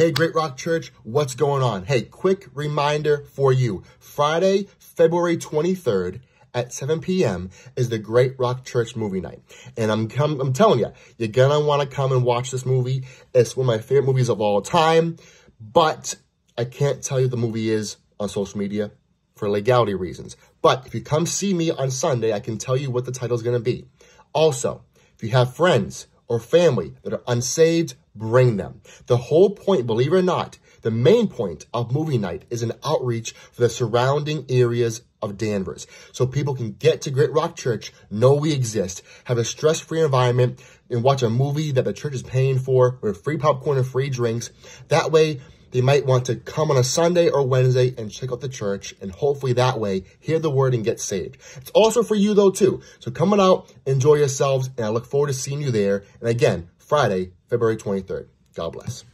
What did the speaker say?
Hey, Great Rock Church, what's going on? Hey, quick reminder for you. Friday, February 23rd at 7 p.m. is the Great Rock Church movie night. And I'm, I'm, I'm telling you, you're gonna wanna come and watch this movie. It's one of my favorite movies of all time, but I can't tell you the movie is on social media for legality reasons. But if you come see me on Sunday, I can tell you what the title is gonna be. Also, if you have friends or family that are unsaved, bring them. The whole point, believe it or not, the main point of movie night is an outreach for the surrounding areas of Danvers. So people can get to Great Rock Church, know we exist, have a stress-free environment, and watch a movie that the church is paying for with free popcorn and free drinks. That way, they might want to come on a Sunday or Wednesday and check out the church and hopefully that way hear the word and get saved. It's also for you though too. So come on out, enjoy yourselves, and I look forward to seeing you there. And again, Friday, February 23rd. God bless.